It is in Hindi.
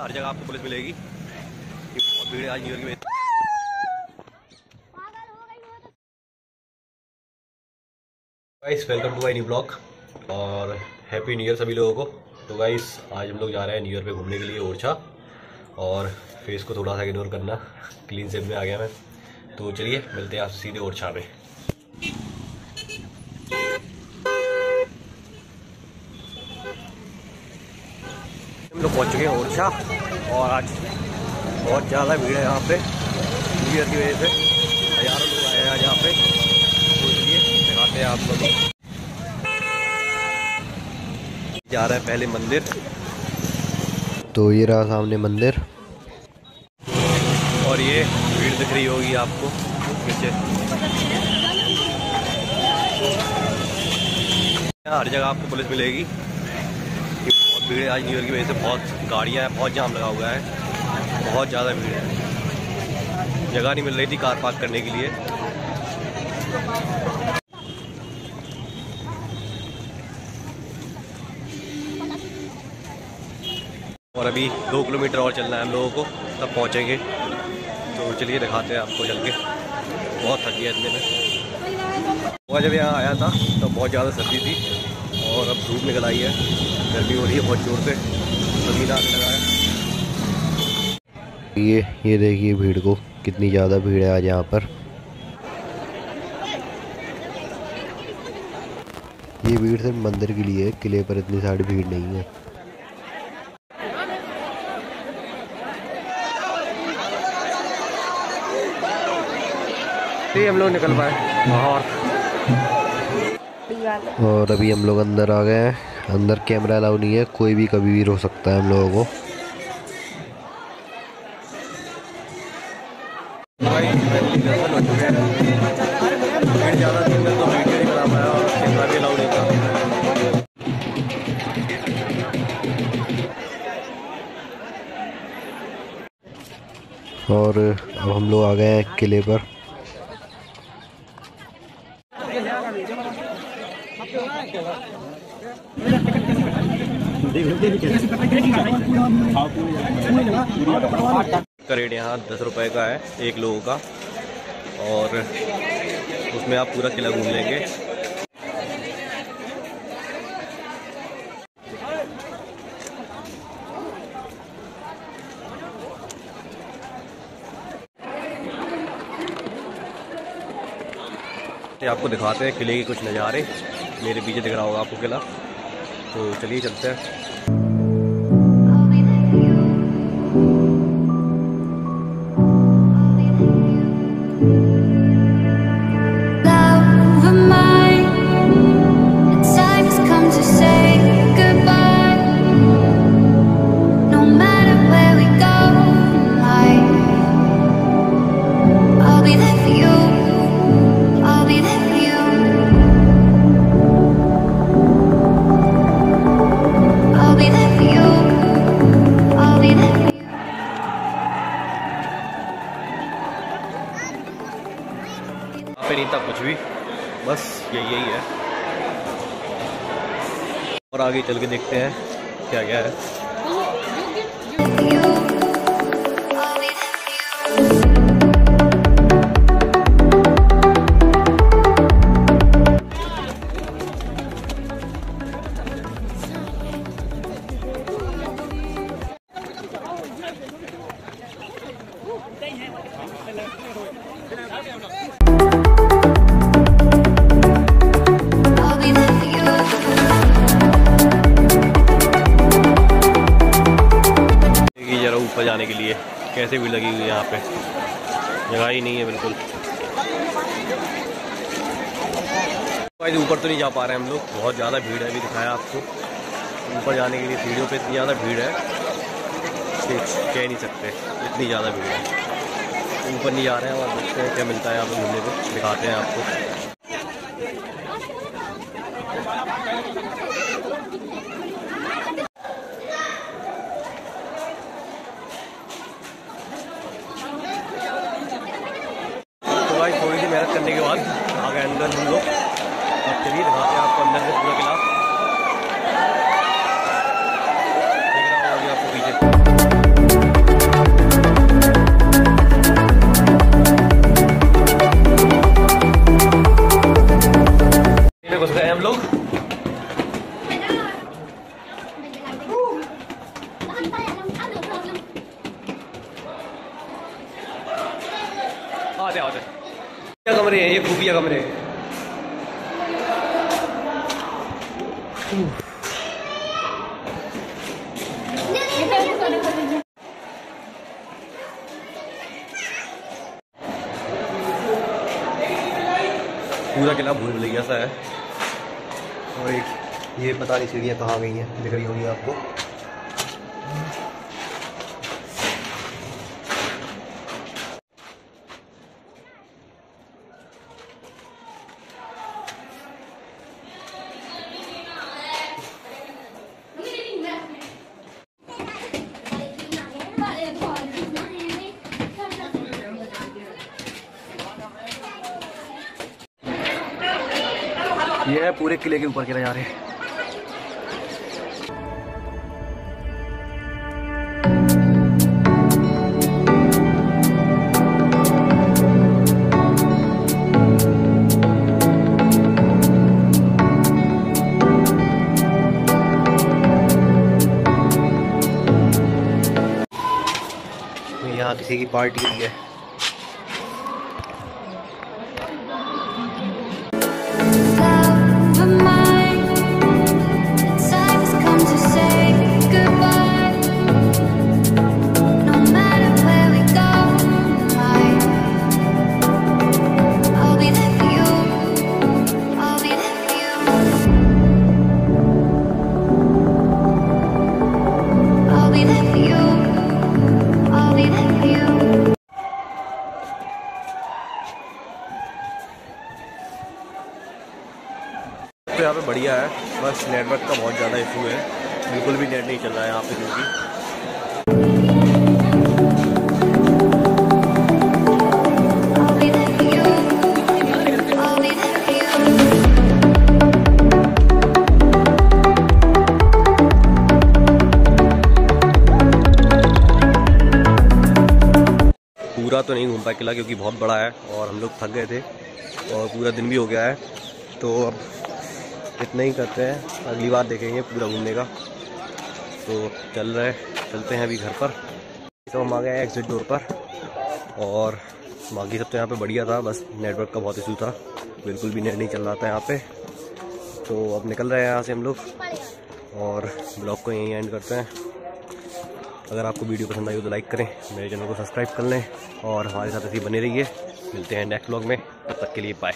हर जगह आपको पुलिस मिलेगी। भीड़ आज न्यू में। Guys welcome to my new blog और हैप्पी न्यू ईयर सभी लोगों को। तो गाइस आज हम लोग जा रहे हैं न्यू ईयर पे घूमने के लिए ओरछा और फेस को थोड़ा सा इग्नोर करना। क्लीन सेप में आ गया मैं। तो चलिए मिलते हैं आप सीधे ओरछा में। लोग पहुँच चुके हैं ओरछा और आज बहुत ज़्यादा भीड़ है यहाँ पे। न्यू ईयर की वजह से हज़ारों लोग आए हैं आज यहाँ पे। तो इसलिए दिखाते हैं आप लोग जा रहे है पहले मंदिर। तो ये रहा सामने मंदिर। और ये भीड़ दिख रही होगी आपको पीछे हर जगह आपको पुलिस मिलेगी। भीड़ है आज न्यू ईयर की वजह से बहुत गाड़ियाँ हैं, बहुत जाम लगा हुआ है। बहुत ज़्यादा भीड़ है। जगह नहीं मिल रही थी कार पार्क करने के लिए। और अभी दो किलोमीटर और चलना है हम लोगों को, तब पहुँचेंगे। तो चलिए दिखाते हैं आपको चल के। बहुत थक गया इतने में। और जब यहाँ आया था तो बहुत ज़्यादा सर्दी थी। धूप निकल आई है। गर्मी हो रही है बहुत ज़ोर से। पसीना आने लगा है ये ये देखिए भीड़ को कितनी ज़्यादा भीड़ है आज यहाँ पर। ये भीड़ सिर्फ़ मंदिर के लिए है किले पर इतनी सारी भीड़ नहीं है। हम लोग निकल पाए। और और अभी हम लोग अंदर आ गए हैं। अंदर कैमरा अलाउ नहीं है, कोई भी कभी भी रो सकता है हम लोगों को। और अब हम लोग आ गए हैं किले पर। का रेट यहाँ दस रुपए का है एक लोगों का। और उसमें आप पूरा किला घूम लेंगे। आपको दिखाते हैं किले के कुछ नज़ारे। मेरे पीछे दिख रहा होगा आपको किला। तो चलिए चलते हैं। पे नहीं था कुछ भी। बस यही यही है। और आगे चल के देखते हैं क्या क्या है. कैसे भी लगी हुई है यहाँ पे। जगह ही नहीं है बिल्कुल। भाई ऊपर तो नहीं जा पा रहे हम लोग। बहुत ज़्यादा भीड़ है, अभी दिखाया आपको। ऊपर जाने के लिए सीढ़ियों पे इतनी ज़्यादा भीड़ है। कह नहीं सकते। इतनी ज़्यादा भीड़ है। ऊपर नहीं जा रहे हैं और देखते हैं क्या मिलता है यहाँ पे घूमने को। दिखाते हैं आपको। थोड़ी सी मेहनत करने के बाद आगे अंदर हम लोग। अब चलिए, दिखाते हैं आपको अंदर से पूरा किला कमरे ये खुफिया कमरे। पूरा किला भूल भुलैया सा है। और एक ये पता नहीं सीढ़ियाँ कहाँ गई हैं, दिख रही होंगी आपको। ये है पूरे किले के ऊपर के नज़ारे। यहाँ किसी की पार्टी है। है। बस नेटवर्क का बहुत ज़्यादा इशू है। बिल्कुल भी नेट नहीं चल रहा है यहाँ पे क्योंकि. पूरा तो नहीं घूम पाया किला क्योंकि बहुत बड़ा है और हम लोग थक गए थे और पूरा दिन भी हो गया है। तो अब इतना ही करते हैं। अगली बार देखेंगे पूरा घूमने का। तो चल रहे चलते हैं अभी घर पर। तो हम आ गए एग्जिट डोर पर। और बाकी सब तो यहाँ पे बढ़िया था, बस नेटवर्क का बहुत इशू था। बिल्कुल भी नेट नहीं चल रहा था यहाँ पे। तो अब निकल रहे हैं यहाँ से हम लोग। और ब्लॉग को यहीं एंड करते हैं। अगर आपको वीडियो पसंद आई हो तो लाइक करें, मेरे चैनल को सब्सक्राइब कर लें। और हमारे साथ ऐसे बने रहिए। मिलते हैं नेक्स्ट ब्लॉग में। तब तक के लिए बाय